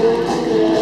Deus.